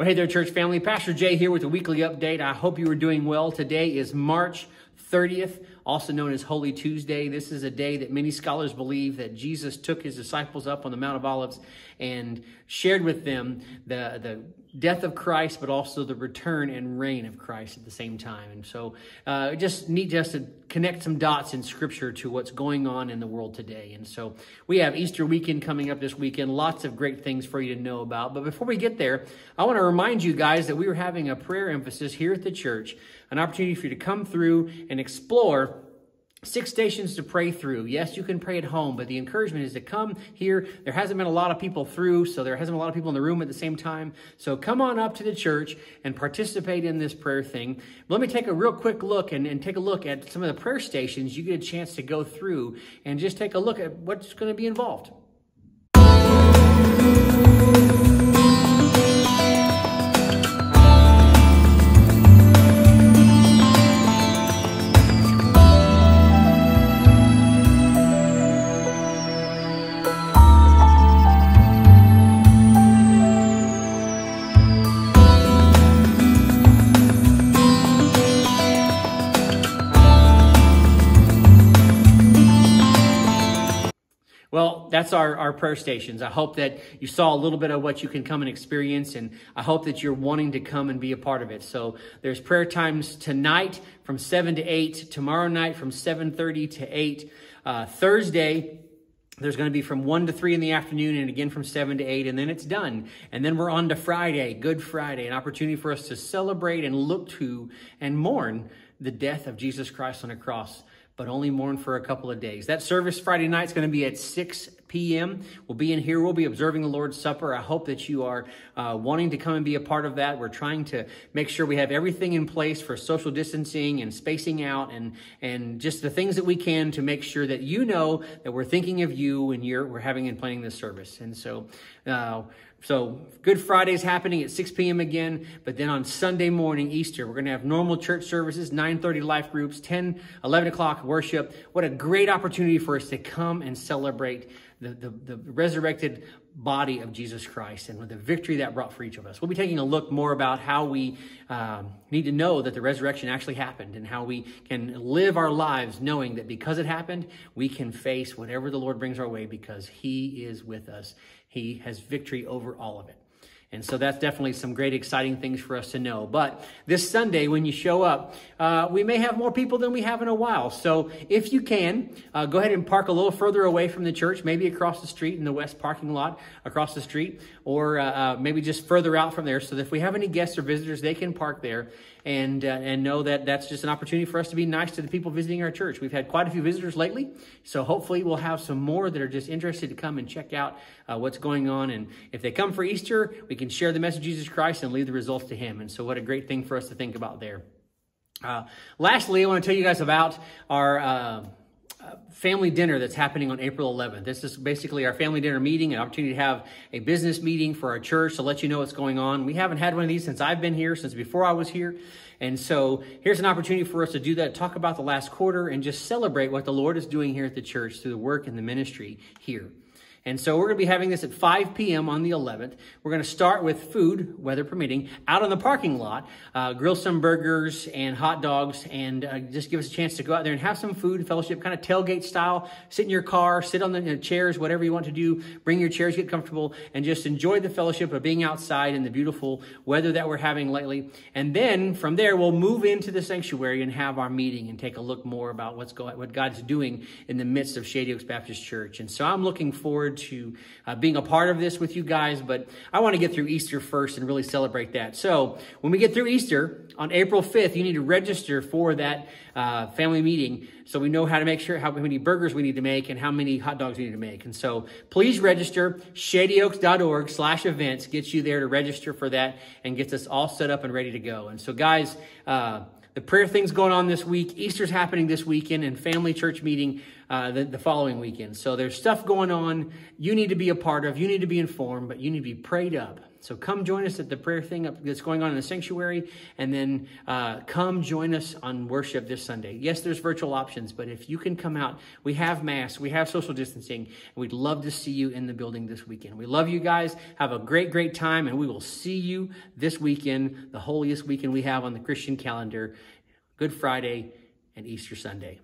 Well, hey there, church family. Pastor Jay here with a weekly update. I hope you are doing well. Today is March 30th, also known as Holy Tuesday. This is a day that many scholars believe that Jesus took his disciples up on the Mount of Olives and shared with them the, the death of Christ, but also the return and reign of Christ at the same time. And so uh, just need just to connect some dots in Scripture to what's going on in the world today. And so we have Easter weekend coming up this weekend, lots of great things for you to know about. But before we get there, I want to remind you guys that we are having a prayer emphasis here at the church, an opportunity for you to come through and explore Six stations to pray through. Yes, you can pray at home, but the encouragement is to come here. There hasn't been a lot of people through, so there hasn't been a lot of people in the room at the same time. So come on up to the church and participate in this prayer thing. Let me take a real quick look and, and take a look at some of the prayer stations you get a chance to go through and just take a look at what's going to be involved. That's our, our prayer stations. I hope that you saw a little bit of what you can come and experience, and I hope that you're wanting to come and be a part of it. So there's prayer times tonight from 7 to 8, tomorrow night from 7.30 to 8, uh, Thursday there's going to be from 1 to 3 in the afternoon and again from 7 to 8, and then it's done. And then we're on to Friday, Good Friday, an opportunity for us to celebrate and look to and mourn the death of Jesus Christ on a cross but only mourn for a couple of days. That service Friday night is going to be at 6 p.m. We'll be in here. We'll be observing the Lord's Supper. I hope that you are uh, wanting to come and be a part of that. We're trying to make sure we have everything in place for social distancing and spacing out and, and just the things that we can to make sure that you know that we're thinking of you when you're, we're having and planning this service. And so, uh, so Good Friday's happening at 6 p.m. again, but then on Sunday morning, Easter, we're going to have normal church services, 9.30 life groups, 10, 11 o'clock worship. What a great opportunity for us to come and celebrate the, the, the, resurrected body of Jesus Christ and with the victory that brought for each of us. We'll be taking a look more about how we um, need to know that the resurrection actually happened and how we can live our lives knowing that because it happened, we can face whatever the Lord brings our way because He is with us. He has victory over all of it. And so that's definitely some great, exciting things for us to know. But this Sunday, when you show up, uh, we may have more people than we have in a while. So if you can, uh, go ahead and park a little further away from the church, maybe across the street in the west parking lot across the street, or uh, uh maybe just further out from there so that if we have any guests or visitors, they can park there and, uh, and know that that's just an opportunity for us to be nice to the people visiting our church. We've had quite a few visitors lately, so hopefully we'll have some more that are just interested to come and check out uh, what's going on. And if they come for Easter, we can share the message of Jesus Christ and leave the results to Him. And so, what a great thing for us to think about there. Uh, lastly, I want to tell you guys about our uh, family dinner that's happening on April 11th. This is basically our family dinner meeting, an opportunity to have a business meeting for our church to let you know what's going on. We haven't had one of these since I've been here, since before I was here. And so here's an opportunity for us to do that, talk about the last quarter, and just celebrate what the Lord is doing here at the church through the work and the ministry here. And so we're going to be having this at 5 p.m. on the 11th. We're going to start with food, weather permitting, out on the parking lot, uh, grill some burgers and hot dogs, and uh, just give us a chance to go out there and have some food, fellowship, kind of tailgate style. Sit in your car, sit on the you know, chairs, whatever you want to do. Bring your chairs, get comfortable, and just enjoy the fellowship of being outside in the beautiful weather that we're having lately. And then from there, we'll move into the sanctuary and have our meeting and take a look more about what's going, what God's doing in the midst of Shady Oaks Baptist Church. And so I'm looking forward forward to uh, being a part of this with you guys, but I want to get through Easter first and really celebrate that. So when we get through Easter on April 5th, you need to register for that uh, family meeting so we know how to make sure how many burgers we need to make and how many hot dogs we need to make. And so please register. ShadyOaks.org slash events gets you there to register for that and gets us all set up and ready to go. And so guys, uh, the prayer thing's going on this week. Easter's happening this weekend and family church meeting uh, the, the following weekend. So there's stuff going on you need to be a part of. You need to be informed, but you need to be prayed up So come join us at the prayer thing up, that's going on in the sanctuary, and then uh, come join us on worship this Sunday. Yes, there's virtual options, but if you can come out, we have masks, we have social distancing, and we'd love to see you in the building this weekend. We love you guys. Have a great, great time, and we will see you this weekend, the holiest weekend we have on the Christian calendar, Good Friday and Easter Sunday.